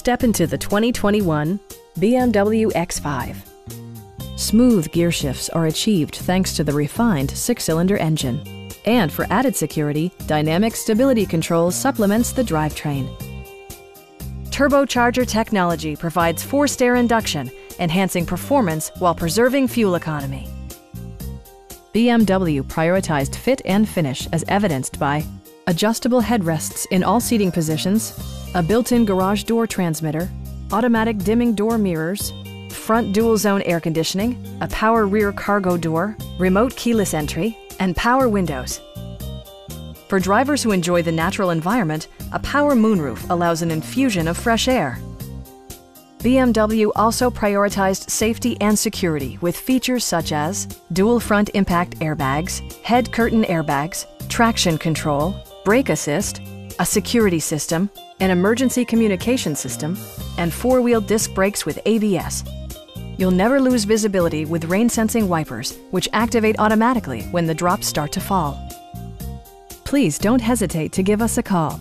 Step into the 2021 BMW X5. Smooth gear shifts are achieved thanks to the refined six-cylinder engine. And for added security, Dynamic Stability Control supplements the drivetrain. Turbocharger technology provides forced air induction, enhancing performance while preserving fuel economy. BMW prioritized fit and finish as evidenced by adjustable headrests in all seating positions, a built-in garage door transmitter, automatic dimming door mirrors, front dual zone air conditioning, a power rear cargo door, remote keyless entry, and power windows. For drivers who enjoy the natural environment, a power moonroof allows an infusion of fresh air. BMW also prioritized safety and security with features such as dual front impact airbags, head curtain airbags, traction control, brake assist, a security system, an emergency communication system, and four-wheel disc brakes with ABS. You'll never lose visibility with rain-sensing wipers, which activate automatically when the drops start to fall. Please don't hesitate to give us a call.